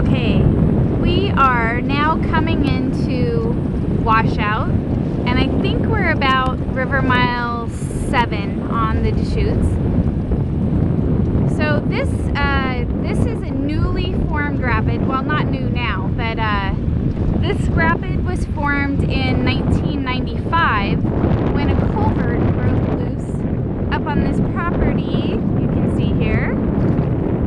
Okay, we are now coming into washout, and I think we're about river mile seven on the Deschutes. So this uh, this is a newly formed rapid. Well, not new now, but uh, this rapid was formed in 1995 when a culvert broke loose up on this property. You can see here,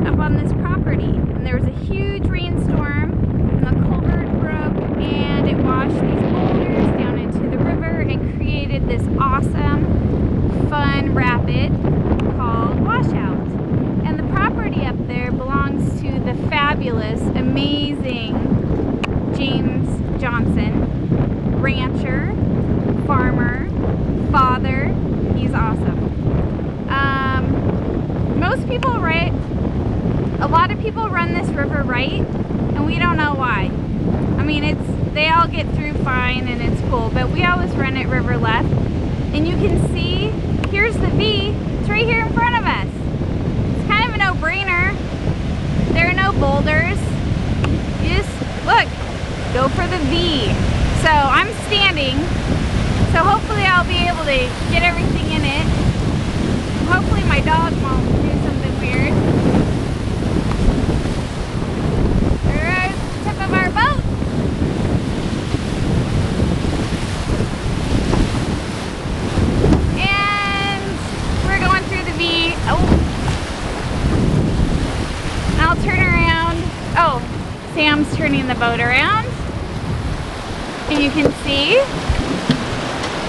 up on this property, and there was a huge rainstorm, and the culvert broke, and it washed these boulders down into the river and created this awesome, fun rapid called Washout. And the property up there belongs to the fabulous, amazing James Johnson, rancher, farmer, father. He's awesome. Um, most people right, a lot of people run this river right, we don't know why. I mean, it's they all get through fine and it's cool, but we always run it river left. And you can see, here's the V, it's right here in front of us. It's kind of a no-brainer. There are no boulders. You just, look, go for the V. So I'm standing, so hopefully I'll be able to get everything in it. Hopefully my dog won't do something weird. There's the tip of our boat. And we're going through the V. Oh. I'll turn around. Oh, Sam's turning the boat around. And you can see.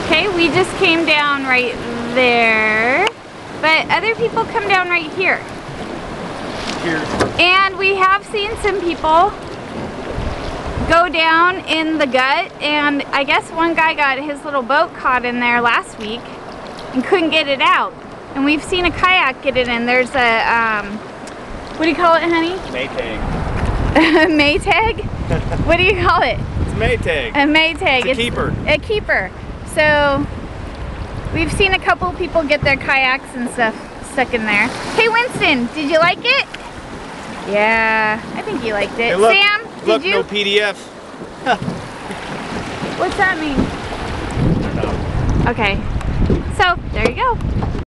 Okay, we just came down right there. But other people come down right here. Here. And we have seen some people go down in the gut and I guess one guy got his little boat caught in there last week and couldn't get it out. And we've seen a kayak get it in. There's a, um, what do you call it, honey? Maytag. A Maytag? what do you call it? It's Maytag. A Maytag. It's a keeper. A keeper. So we've seen a couple people get their kayaks and stuff stuck in there. Hey Winston, did you like it? Yeah, I think you liked it. Hey, look, Sam, did look, you? no PDF. What's that mean? Okay. So there you go.